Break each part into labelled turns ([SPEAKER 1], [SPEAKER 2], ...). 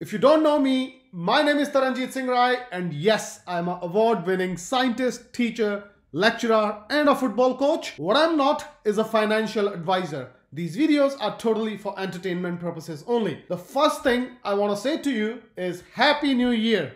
[SPEAKER 1] If you don't know me, my name is Taranjit Singh Rai, and yes, I'm an award winning scientist, teacher, lecturer, and a football coach. What I'm not is a financial advisor. These videos are totally for entertainment purposes only. The first thing I want to say to you is Happy New Year.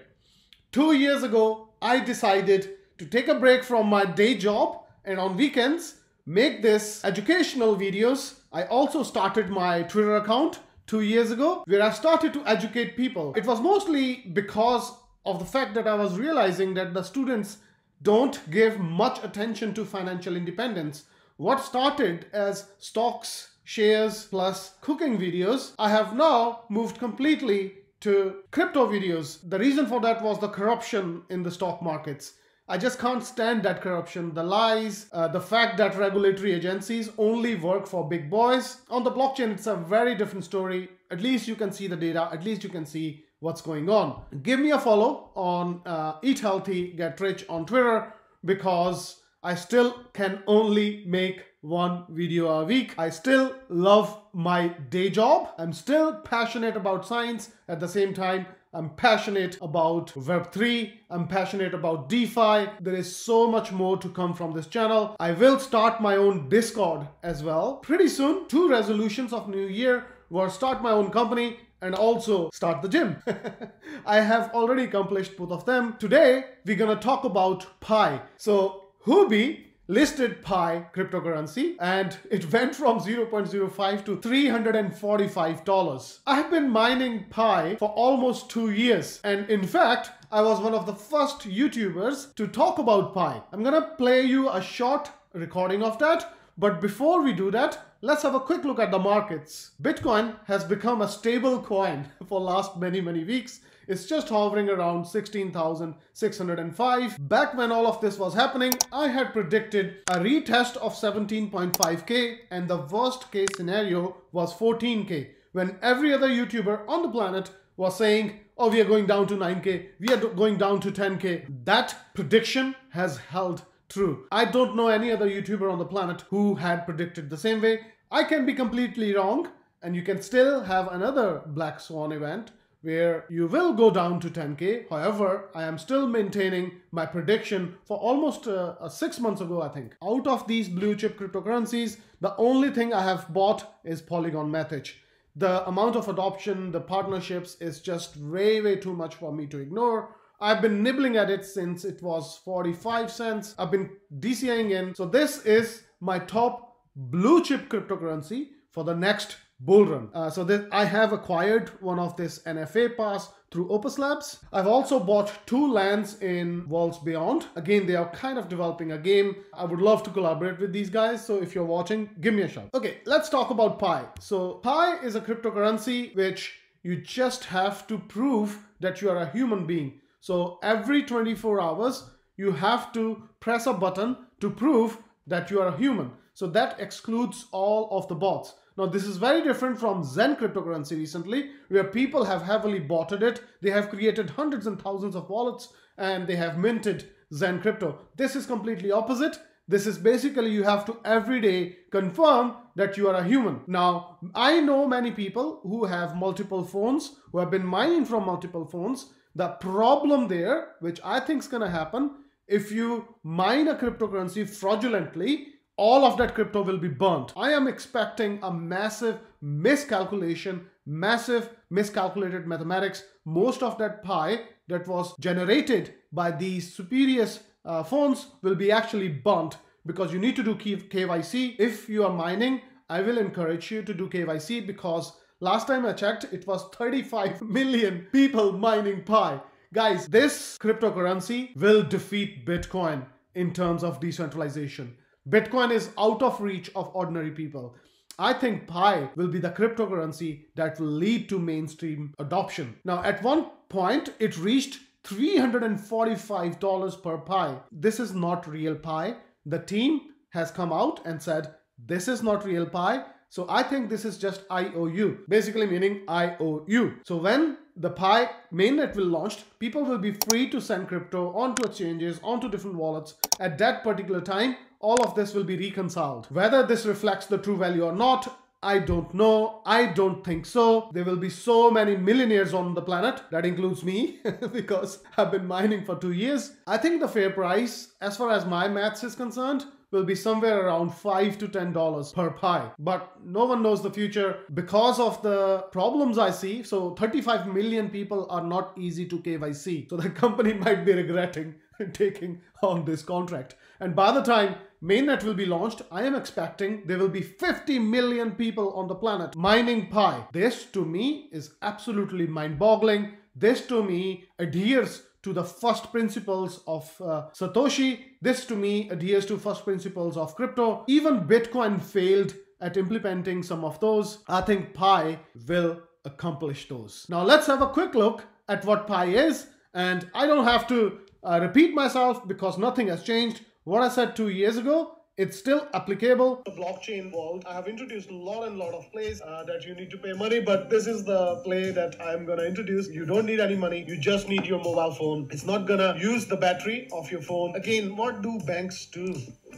[SPEAKER 1] Two years ago, I decided to take a break from my day job and on weekends make this educational videos. I also started my Twitter account two years ago where I started to educate people. It was mostly because of the fact that I was realizing that the students don't give much attention to financial independence. What started as stocks, shares, plus cooking videos, I have now moved completely to crypto videos. The reason for that was the corruption in the stock markets. I just can't stand that corruption, the lies, uh, the fact that regulatory agencies only work for big boys. On the blockchain, it's a very different story. At least you can see the data, at least you can see what's going on. Give me a follow on uh, Eat Healthy, Get Rich on Twitter because I still can only make one video a week. I still love my day job. I'm still passionate about science. At the same time, I'm passionate about Web3. I'm passionate about DeFi. There is so much more to come from this channel. I will start my own Discord as well. Pretty soon, two resolutions of New Year were start my own company and also start the gym. I have already accomplished both of them. Today, we're gonna talk about Pi. So Huobi listed Pi cryptocurrency and it went from 0.05 to $345. I've been mining Pi for almost two years and in fact, I was one of the first YouTubers to talk about Pi. I'm gonna play you a short recording of that but before we do that, let's have a quick look at the markets. Bitcoin has become a stable coin for last many, many weeks it's just hovering around 16,605. Back when all of this was happening, I had predicted a retest of 17.5k and the worst case scenario was 14k when every other YouTuber on the planet was saying, oh, we are going down to 9k, we are going down to 10k. That prediction has held true. I don't know any other YouTuber on the planet who had predicted the same way. I can be completely wrong and you can still have another black swan event where you will go down to 10k. However, I am still maintaining my prediction for almost uh, uh, six months ago, I think. Out of these blue chip cryptocurrencies, the only thing I have bought is Polygon Matic. The amount of adoption, the partnerships is just way, way too much for me to ignore. I've been nibbling at it since it was 45 cents. I've been DCAing in. So this is my top blue chip cryptocurrency for the next bull run. Uh, so this, I have acquired one of this NFA pass through Opus Labs. I've also bought two lands in Worlds Beyond. Again, they are kind of developing a game. I would love to collaborate with these guys. So if you're watching, give me a shout. Okay, let's talk about Pi. So Pi is a cryptocurrency which you just have to prove that you are a human being. So every 24 hours, you have to press a button to prove that you are a human. So that excludes all of the bots. Now this is very different from XEN cryptocurrency recently where people have heavily bought it. They have created hundreds and thousands of wallets and they have minted XEN crypto. This is completely opposite. This is basically you have to every day confirm that you are a human. Now, I know many people who have multiple phones, who have been mining from multiple phones. The problem there, which I think is going to happen, if you mine a cryptocurrency fraudulently, all of that crypto will be burnt. I am expecting a massive miscalculation, massive miscalculated mathematics. Most of that Pi that was generated by these spurious uh, phones will be actually burnt because you need to do KYC. If you are mining, I will encourage you to do KYC because last time I checked, it was 35 million people mining Pi. Guys, this cryptocurrency will defeat Bitcoin in terms of decentralization. Bitcoin is out of reach of ordinary people. I think Pi will be the cryptocurrency that will lead to mainstream adoption. Now, at one point, it reached $345 per Pi. This is not real Pi. The team has come out and said, this is not real Pi. So I think this is just IOU, basically meaning IOU. So when the Pi mainnet will launch, people will be free to send crypto onto exchanges, onto different wallets at that particular time all of this will be reconciled. Whether this reflects the true value or not, I don't know. I don't think so. There will be so many millionaires on the planet. That includes me because I've been mining for two years. I think the fair price, as far as my maths is concerned, will be somewhere around 5 to 10 dollars per Pi but no one knows the future because of the problems i see so 35 million people are not easy to kyc so the company might be regretting taking on this contract and by the time mainnet will be launched i am expecting there will be 50 million people on the planet mining pi this to me is absolutely mind boggling this to me adheres to the first principles of uh, Satoshi. This to me adheres to first principles of crypto. Even Bitcoin failed at implementing some of those. I think Pi will accomplish those. Now let's have a quick look at what Pi is. And I don't have to uh, repeat myself because nothing has changed. What I said two years ago it's still applicable.
[SPEAKER 2] The blockchain world, I have introduced a lot and lot of plays uh, that you need to pay money, but this is the play that I'm gonna introduce. You don't need any money, you just need your mobile phone. It's not gonna use the battery of your phone. Again, what do banks do?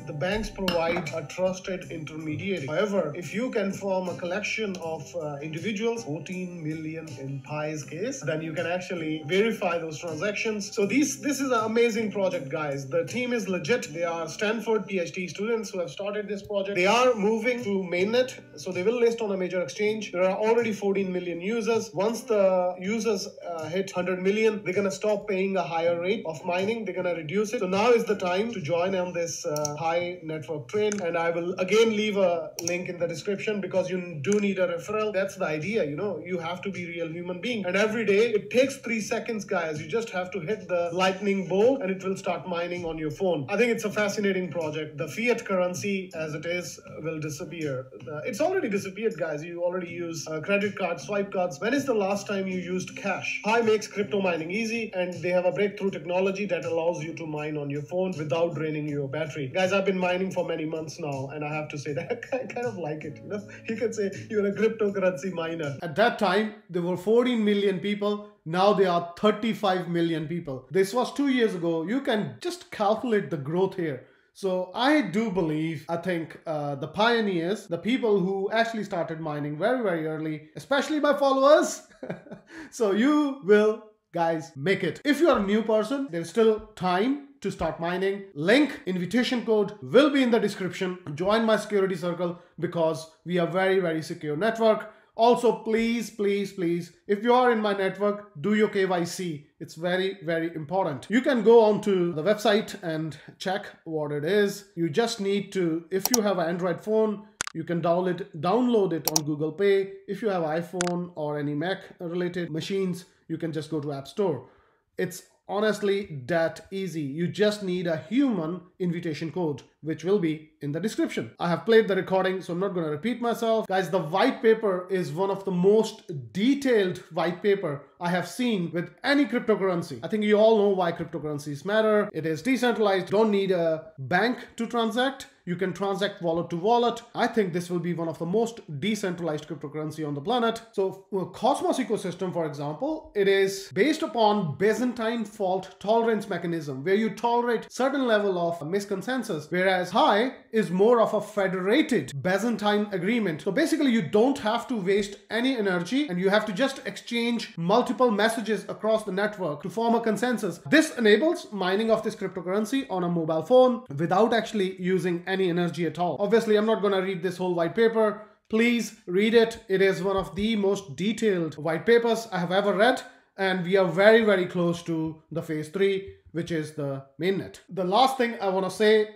[SPEAKER 2] The banks provide a trusted intermediary. However, if you can form a collection of uh, individuals, 14 million in Pi's case, then you can actually verify those transactions. So these this is an amazing project, guys. The team is legit. They are Stanford PhD students who have started this project. They are moving to mainnet, so they will list on a major exchange. There are already 14 million users. Once the users uh, hit 100 million, they're gonna stop paying a higher rate of mining. They're gonna reduce it. So now is the time to join on this uh, Pi network train. And I will again leave a link in the description because you do need a referral. That's the idea, you know, you have to be real human being. And every day it takes three seconds, guys. You just have to hit the lightning bolt and it will start mining on your phone. I think it's a fascinating project. The fiat currency as it is will disappear. Uh, it's already disappeared, guys. You already use uh, credit cards, swipe cards. When is the last time you used cash? Pi makes crypto mining easy and they have a breakthrough technology that allows you to mine on your phone without draining your battery. Guys, I've been mining for many months now, and I have to say that I kind of like it. You know, you can say you're a cryptocurrency miner.
[SPEAKER 1] At that time, there were 14 million people. Now there are 35 million people. This was two years ago. You can just calculate the growth here. So I do believe, I think uh, the pioneers, the people who actually started mining very, very early, especially my followers. so you will, guys, make it. If you are a new person, there's still time to start mining. Link, invitation code will be in the description. Join my security circle because we are very, very secure network. Also, please, please, please, if you are in my network, do your KYC. It's very, very important. You can go onto the website and check what it is. You just need to, if you have an Android phone, you can download, it, download it on Google Play. If you have iPhone or any Mac related machines, you can just go to App Store. It's honestly that easy. You just need a human invitation code, which will be in the description. I have played the recording, so I'm not going to repeat myself. Guys, the white paper is one of the most detailed white paper I have seen with any cryptocurrency. I think you all know why cryptocurrencies matter. It is decentralized, don't need a bank to transact. You can transact wallet to wallet. I think this will be one of the most decentralized cryptocurrency on the planet. So uh, Cosmos ecosystem, for example, it is based upon Byzantine fault tolerance mechanism, where you tolerate certain level of misconsensus, whereas Pi is more of a federated Byzantine agreement. So basically you don't have to waste any energy and you have to just exchange multiple messages across the network to form a consensus. This enables mining of this cryptocurrency on a mobile phone without actually using any energy at all. Obviously, I'm not going to read this whole white paper. Please read it. It is one of the most detailed white papers I have ever read. And we are very, very close to the phase three, which is the mainnet. The last thing I want to say,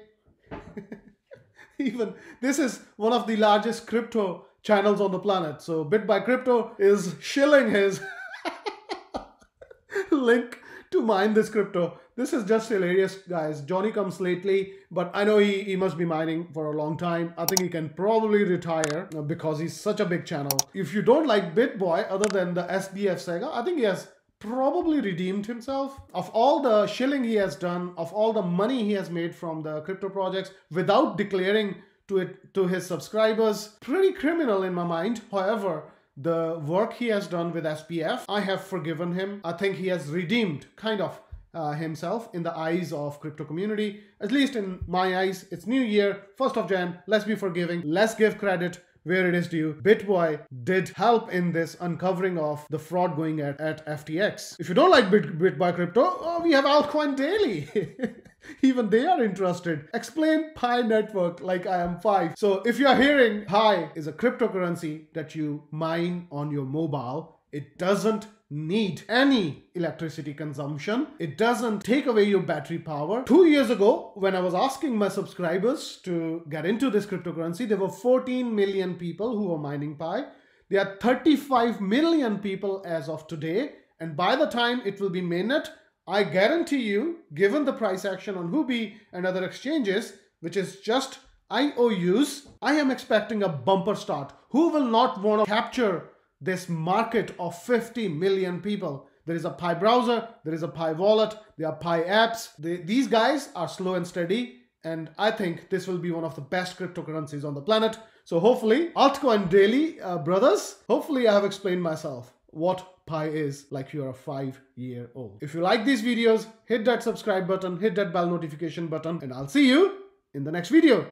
[SPEAKER 1] even this is one of the largest crypto channels on the planet. So BitBoy Crypto is shilling his link to mine this crypto. This is just hilarious, guys. Johnny comes lately, but I know he, he must be mining for a long time. I think he can probably retire because he's such a big channel. If you don't like BitBoy, other than the SBF Sega, I think he has probably redeemed himself. Of all the shilling he has done, of all the money he has made from the crypto projects without declaring to it to his subscribers, pretty criminal in my mind. However, the work he has done with SBF, I have forgiven him. I think he has redeemed, kind of, uh, himself in the eyes of crypto community. At least in my eyes, it's new year, 1st of Jan. Let's be forgiving. Let's give credit where it is due. BitBoy did help in this uncovering of the fraud going at, at FTX. If you don't like Bit, BitBoy Crypto, oh, we have Altcoin Daily. Even they are interested. Explain Pi network like I am five. So if you are hearing Pi is a cryptocurrency that you mine on your mobile, it doesn't need any electricity consumption. It doesn't take away your battery power. Two years ago, when I was asking my subscribers to get into this cryptocurrency, there were 14 million people who were mining Pi. There are 35 million people as of today. And by the time it will be mainnet, I guarantee you, given the price action on Huobi and other exchanges, which is just IOUs, I am expecting a bumper start. Who will not want to capture this market of 50 million people? There is a Pi browser, there is a Pi wallet, there are Pi apps. They, these guys are slow and steady. And I think this will be one of the best cryptocurrencies on the planet. So hopefully, Altcoin Daily, uh, brothers, hopefully I have explained myself what Pi is like you're a five year old. If you like these videos, hit that subscribe button, hit that bell notification button, and I'll see you in the next video.